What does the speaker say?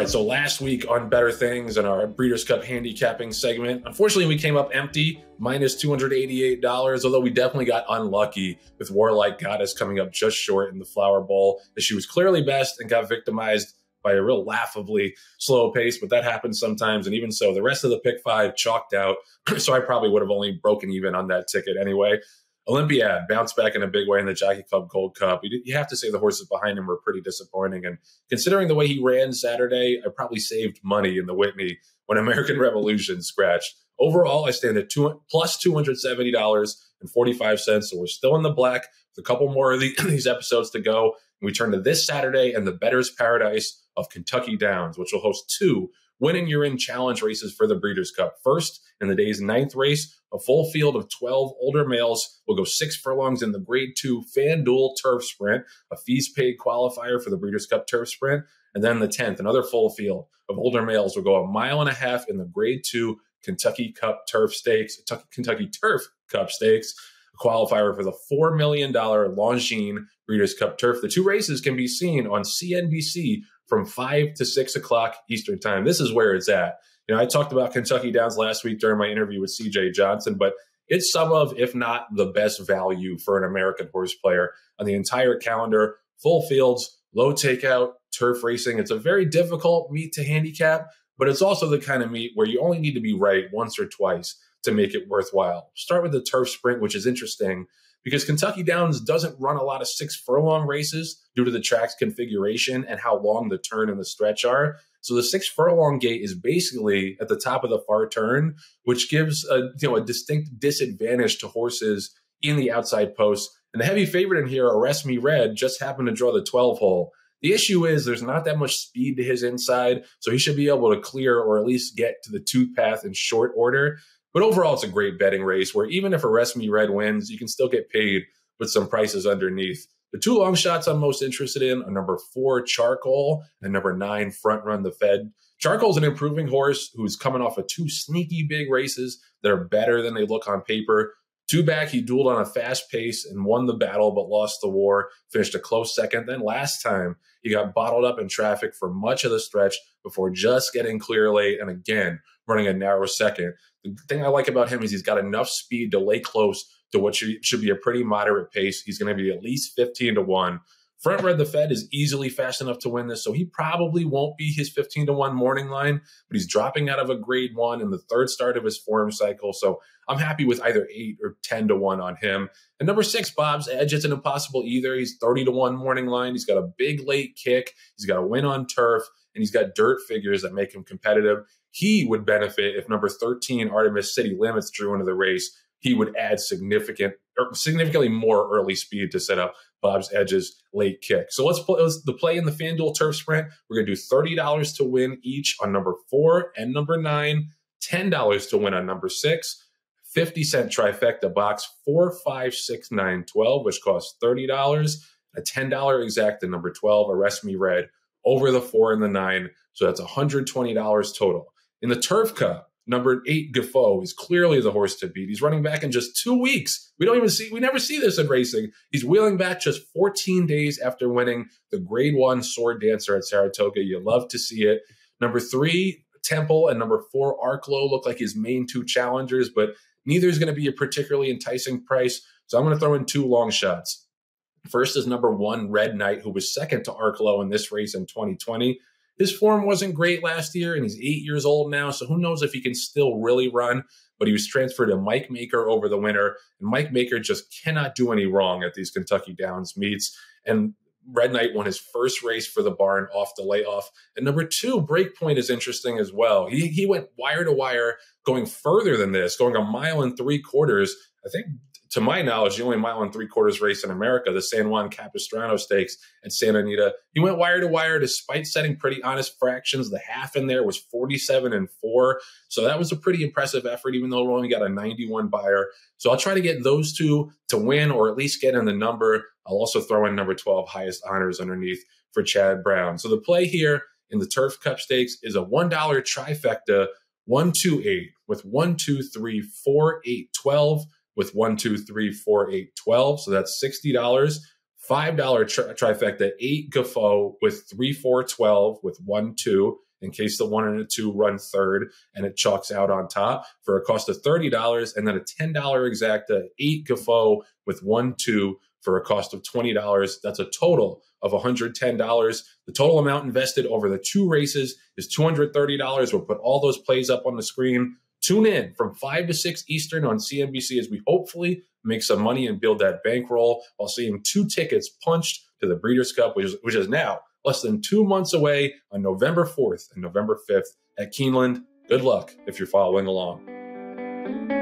right, so last week on Bettor Things and our Breeders' Cup handicapping segment, unfortunately, we came up empty, minus $288, although we definitely got unlucky with Warlike Goddess coming up just short in the Flower Bowl, as she was clearly best and got victimized by a real laughably slow pace, but that happens sometimes. And even so, the rest of the pick five chalked out. so I probably would have only broken even on that ticket anyway. Olympiad bounced back in a big way in the Jockey Club Gold Cup. You have to say the horses behind him were pretty disappointing. And considering the way he ran Saturday, I probably saved money in the Whitney when American Revolution scratched. Overall, I stand at two, plus $270.45. So we're still in the black with a couple more of the, these episodes to go. And we turn to this Saturday and the Bettor's Paradise of Kentucky Downs, which will host two Win and You're In challenge races for the Breeders' Cup. First, in the day's ninth race, a full field of 12 older males will go six furlongs in the grade two FanDuel Turf Sprint, a fees paid qualifier for the Breeders' Cup Turf Sprint. And then the 10th, another full field of older males will go a mile and a half in the grade two Kentucky Cup Turf Stakes, Kentucky Turf Cup Stakes, a qualifier for the $4 million Longines Breeders' Cup Turf. The two races can be seen on CNBC from 5 to 6 o'clock Eastern Time. This is where it's at. You know, I talked about Kentucky Downs last week during my interview with CJ Johnson, but it's some of, if not the best value for an American horse player on the entire calendar. Full fields, low takeout, turf racing. It's a very difficult meet to handicap, but it's also the kind of meet where you only need to be right once or twice to make it worthwhile. Start with the turf sprint, which is interesting because Kentucky Downs doesn't run a lot of six furlong races due to the track's configuration and how long the turn and the stretch are. So the six furlong gate is basically at the top of the far turn, which gives a you know a distinct disadvantage to horses in the outside post. And the heavy favorite in here, Arrest Me Red, just happened to draw the 12 hole. The issue is there's not that much speed to his inside, so he should be able to clear or at least get to the tooth path in short order. But overall, it's a great betting race where even if Arrest Me Red wins, you can still get paid with some prices underneath. The two long shots I'm most interested in are number four, Charcoal, and number nine, Front Run the Fed. Charcoal's an improving horse who's coming off of two sneaky big races that are better than they look on paper. Two back, he dueled on a fast pace and won the battle, but lost the war, finished a close second. Then last time, he got bottled up in traffic for much of the stretch before just getting clear late and again running a narrow second. The thing I like about him is he's got enough speed to lay close to what should be a pretty moderate pace. He's going to be at least 15 to 1. Front Run the Fed is easily fast enough to win this, so he probably won't be his 15 to 1 morning line, but he's dropping out of a grade one in the third start of his form cycle. So I'm happy with either 8 or 10 to 1 on him. And number six, Bob's Edge isn't impossible either. He's 30 to 1 morning line. He's got a big late kick, he's got a win on turf, and he's got dirt figures that make him competitive. He would benefit if number 13, Artemis City Limits, drew into the race. He would add significant, significantly more early speed to set up Bob's Edge's late kick. So let's play let's, the play in the FanDuel Turf Sprint. We're going to do thirty dollars to win each on number four and number nine, ten dollars to win on number six. 50 cent trifecta box four, five, six, nine, 12, which costs $30. A $10 exacta number 12, Arrest Me Red, over the four and the nine. So that's $120 total. In the Turf Cup, number eight Gufo is clearly the horse to beat. He's running back in just two weeks. We don't even see, we never see this in racing. He's wheeling back just 14 days after winning the grade one sword dancer at Saratoga. You love to see it. Number three, Temple, and number four, Arklow look like his main two challengers, but neither is going to be a particularly enticing price. So I'm going to throw in two long shots. First is number one, Red Knight, who was second to Arklow in this race in 2020. His form wasn't great last year, and he's eight years old now, so who knows if he can still really run. But he was transferred to Mike Maker over the winter, and Mike Maker just cannot do any wrong at these Kentucky Downs meets. And Red Knight won his first race for the barn off the layoff. And number two, Breakpoint is interesting as well. He, he went wire to wire, going further than this, going a mile and three quarters. I think to my knowledge, the only mile and three quarters race in America, the San Juan Capistrano Stakes at Santa Anita. He went wire to wire despite setting pretty honest fractions. The half in there was 47 and four. So that was a pretty impressive effort, even though we only got a 91 Beyer. So I'll try to get those two to win or at least get in the number. I'll also throw in number 12 highest honors underneath for Chad Brown. So the play here in the Turf Cup Stakes is a $1 trifecta, one, two, eight, with one, two, three, four, eight, 12 with one, two, three, four, eight, 12. So that's $60. $5 tri- trifecta, eight Gufo with three, four, 12 with one, two. in case the one and a two run third and it chalks out on top for a cost of $30 and then a $10 exacta, eight Gufo with one two for a cost of $20. That's a total of $110. The total amount invested over the two races is $230. We'll put all those plays up on the screen. Tune in from 5 to 6 Eastern on CNBC as we hopefully make some money and build that bankroll while seeing two tickets punched to the Breeders' Cup, which is, which is now less than two months away on November 4th and November 5th at Keeneland. Good luck if you're following along.